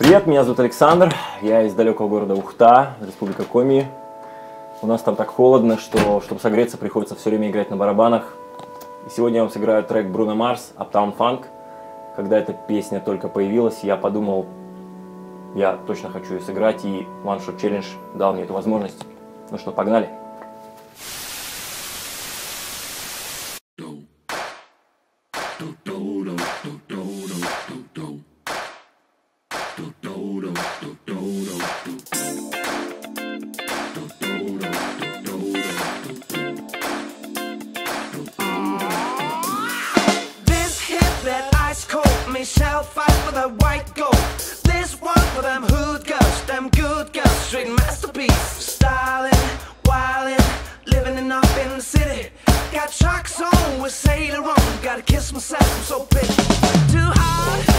Привет, меня зовут Александр, я из далекого города Ухта, Республика Коми. У нас там так холодно, что чтобы согреться, приходится все время играть на барабанах. И сегодня я вам сыграю трек Бруно Марс Uptown Funk. Когда эта песня только появилась, я подумал, я точно хочу ее сыграть, и One Shot Challenge дал мне эту возможность. Ну что, погнали! Shall fight for the white gold. This one for them hood girls, them good girls, straight masterpiece. Styling, wildin', living it up in the city. Got Chucks on with Saint Laurent. Gotta kiss myself, I'm so pretty. Too hot,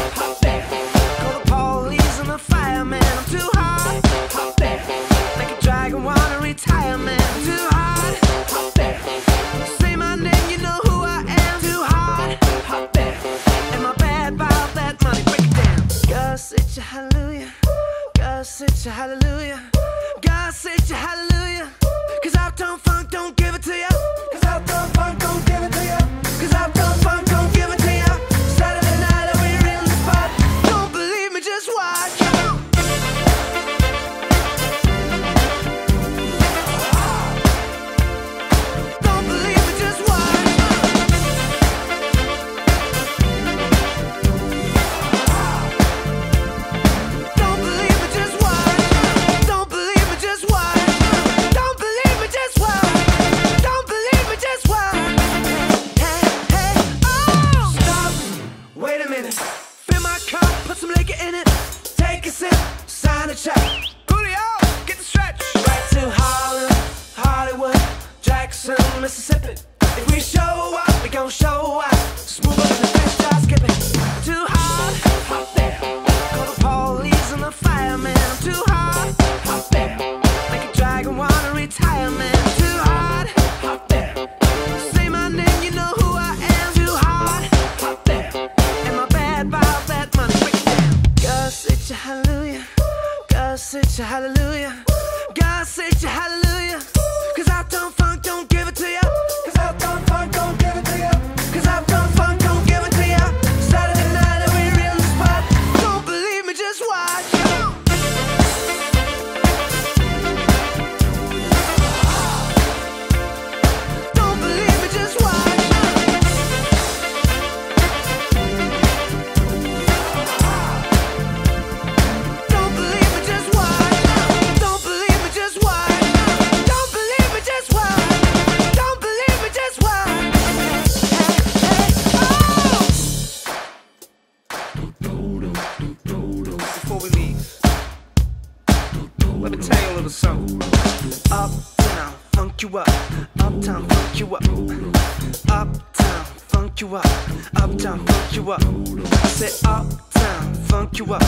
up, gon' show skipping. Too. Call the police and the fireman. I'm too. Make a dragon wanna retire. Too. Say my name, you know who I am. Too. Am I bad money? Break it down. God said hallelujah. God said you hallelujah. God said. Cause Uptown Funk don't give it to you. Cause Uptown Funk don't Before we leave, let me tell you a little something. Uptown, funk you up. Uptown, funk you up. Uptown, funk you up. Uptown, funk you up. I said uptown, funk you up.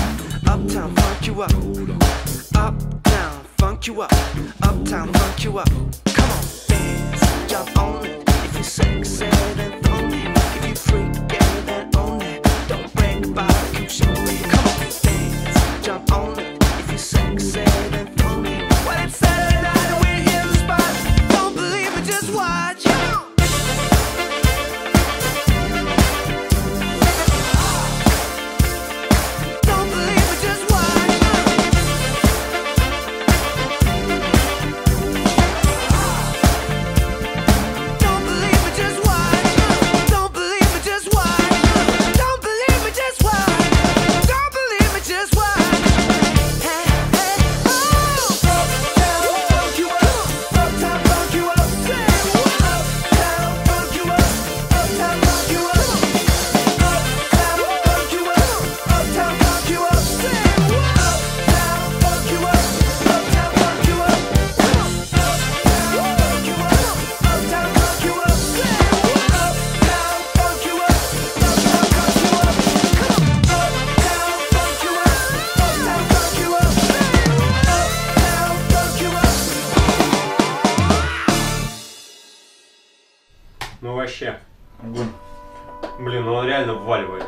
Uptown, funk you up. Uptown, funk you up. Uptown, funk you up. Come on, dance, jump on it. If you're sexy, then own it. If you freak, yeah, then own it. Вообще. Блин, ну он реально вваливает.